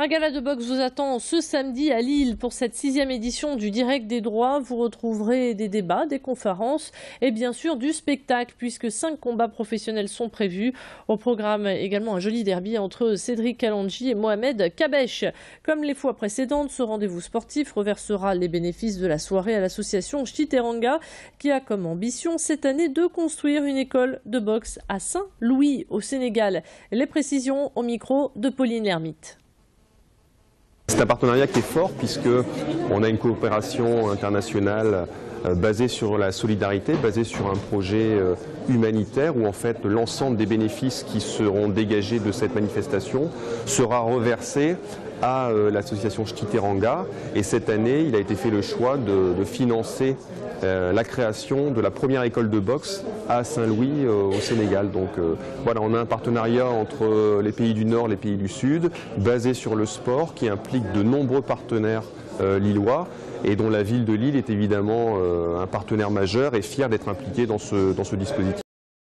Un gala de boxe vous attend ce samedi à Lille pour cette sixième édition du Direct des droits. Vous retrouverez des débats, des conférences et bien sûr du spectacle puisque cinq combats professionnels sont prévus. Au programme également un joli derby entre Cédric Kalanji et Mohamed Kabesh. Comme les fois précédentes, ce rendez-vous sportif reversera les bénéfices de la soirée à l'association Chiteranga qui a comme ambition cette année de construire une école de boxe à Saint-Louis au Sénégal. Les précisions au micro de Pauline Lermite. C'est un partenariat qui est fort puisque on a une coopération internationale euh, basée sur la solidarité, basée sur un projet euh, humanitaire où en fait l'ensemble des bénéfices qui seront dégagés de cette manifestation sera reversé à euh, l'association Ch'titeranga et cette année il a été fait le choix de, financer la création de la première école de boxe à Saint-Louis au Sénégal. Donc voilà, on a un partenariat entre les pays du Nord et les pays du Sud basé sur le sport qui implique de nombreux partenaires lillois et dont la ville de Lille est évidemment un partenaire majeur et fier d'être impliqué dans ce, dans ce dispositif.